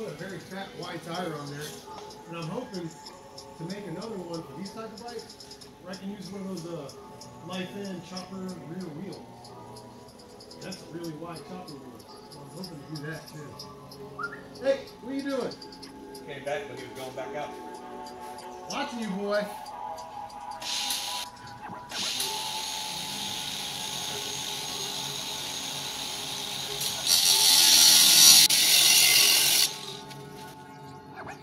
put a very fat wide tire on there, and I'm hoping to make another one for these type of bikes, where I can use one of those uh, Lifan chopper rear wheels. That's a really wide chopper wheel. So I'm hoping to do that too. Hey, what are you doing? Came back, but he was going back out. Watching you, boy.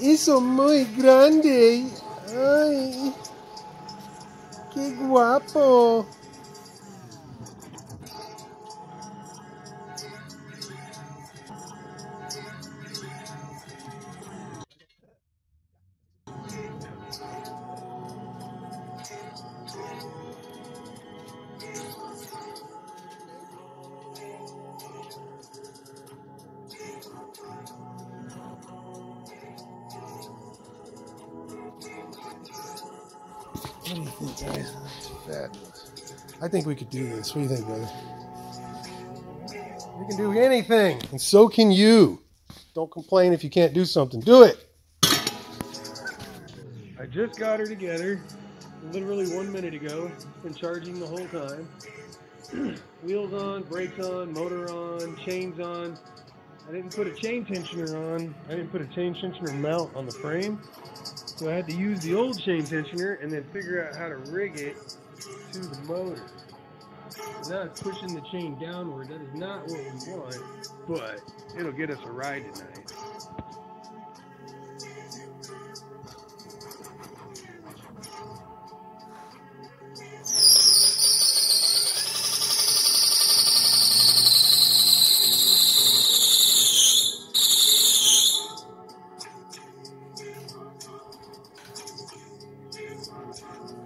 Isso é muito grande. Ai, que guapo. What do you think, guys? I think we could do this. What do you think, brother? We can do anything, and so can you. Don't complain if you can't do something. Do it. I just got her together, literally one minute ago. Been charging the whole time. Wheels on, brakes on, motor on, chains on. I didn't put a chain tensioner on. I didn't put a chain tensioner mount on the frame. So I had to use the old chain tensioner and then figure out how to rig it to the motor. Now it's pushing the chain downward. That is not what we want, but it'll get us a ride tonight. I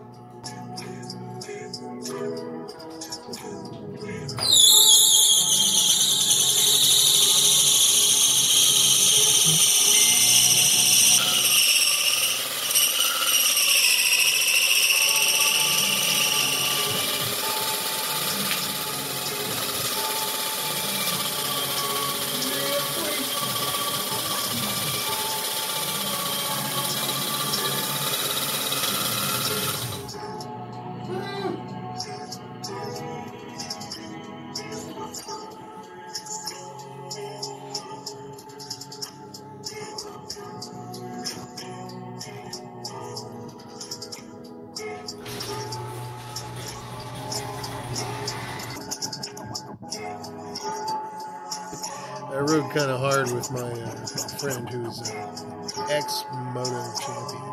rode kind of hard with my uh, friend who's an ex moto champion.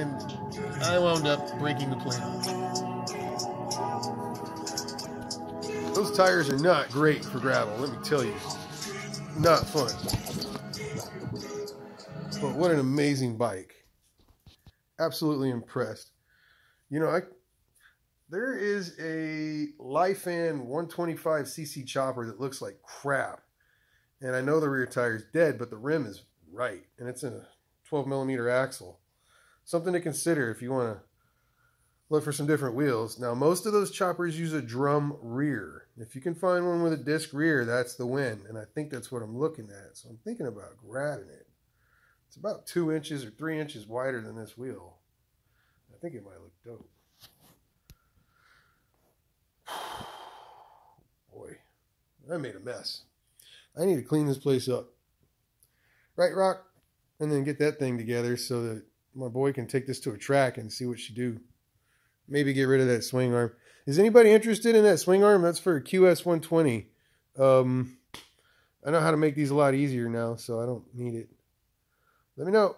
And I wound up breaking the plant. Those tires are not great for gravel, let me tell you. Not fun. But what an amazing bike. Absolutely impressed. You know, I there is a Lifan 125cc chopper that looks like crap. And I know the rear tire is dead, but the rim is right. And it's a 12 millimeter axle. Something to consider if you want to look for some different wheels. Now, most of those choppers use a drum rear. If you can find one with a disc rear, that's the win. And I think that's what I'm looking at. So I'm thinking about grabbing it. It's about two inches or three inches wider than this wheel. I think it might look dope. Boy, I made a mess. I need to clean this place up. Right, Rock? And then get that thing together so that my boy can take this to a track and see what she do. Maybe get rid of that swing arm. Is anybody interested in that swing arm? That's for a QS 120. Um, I know how to make these a lot easier now, so I don't need it. Let me know.